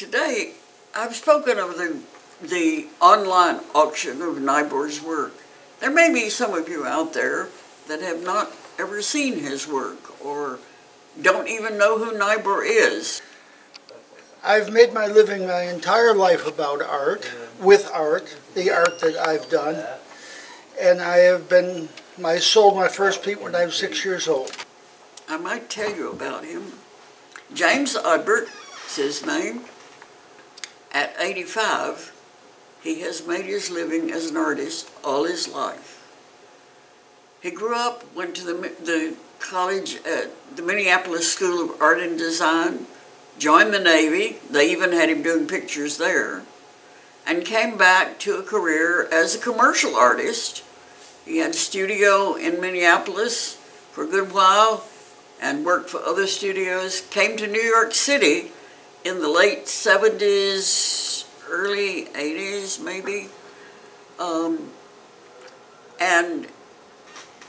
today I've spoken of the, the online auction of Nybor's work. There may be some of you out there that have not ever seen his work or don't even know who Nybor is. I've made my living my entire life about art, with art, the art that I've done. And I have been, I sold my first piece when I was six years old. I might tell you about him. James Odbert is his name. At 85, he has made his living as an artist all his life. He grew up, went to the, the college at the Minneapolis School of Art and Design, joined the Navy, they even had him doing pictures there, and came back to a career as a commercial artist. He had a studio in Minneapolis for a good while and worked for other studios, came to New York City in the late 70s, early 80s maybe, um, and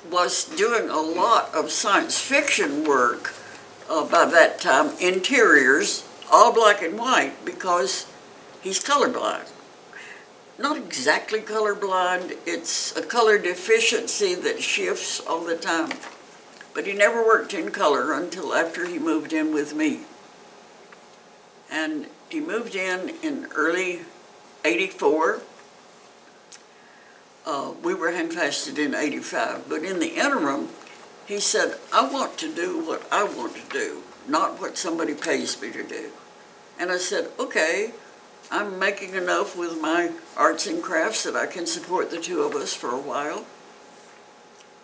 was doing a lot of science fiction work uh, by that time, interiors, all black and white, because he's colorblind. Not exactly colorblind, it's a color deficiency that shifts all the time. But he never worked in color until after he moved in with me. And he moved in in early 84 uh, we were handfasted in 85, but in the interim, he said, I want to do what I want to do, not what somebody pays me to do. And I said, okay, I'm making enough with my arts and crafts that I can support the two of us for a while.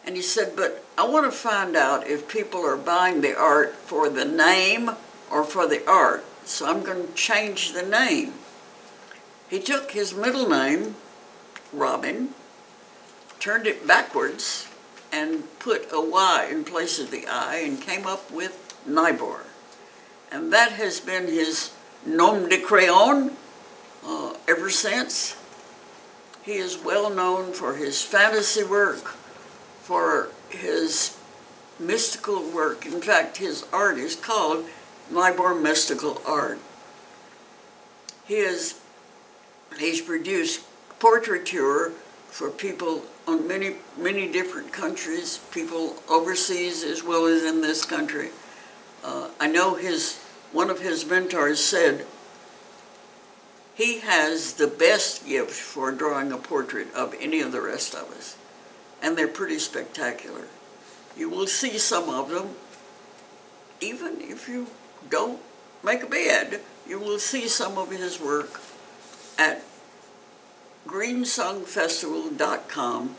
And he said, but I want to find out if people are buying the art for the name or for the art. So I'm going to change the name. He took his middle name, Robin, turned it backwards and put a Y in place of the I and came up with Nybor. And that has been his nom de crayon uh, ever since. He is well known for his fantasy work, for his mystical work. In fact, his art is called Nybor Mystical Art. He has he's produced portraiture for people on many, many different countries, people overseas as well as in this country. Uh, I know his, one of his mentors said, he has the best gift for drawing a portrait of any of the rest of us. And they're pretty spectacular. You will see some of them, even if you don't make a bed, you will see some of his work at greensongfestival.com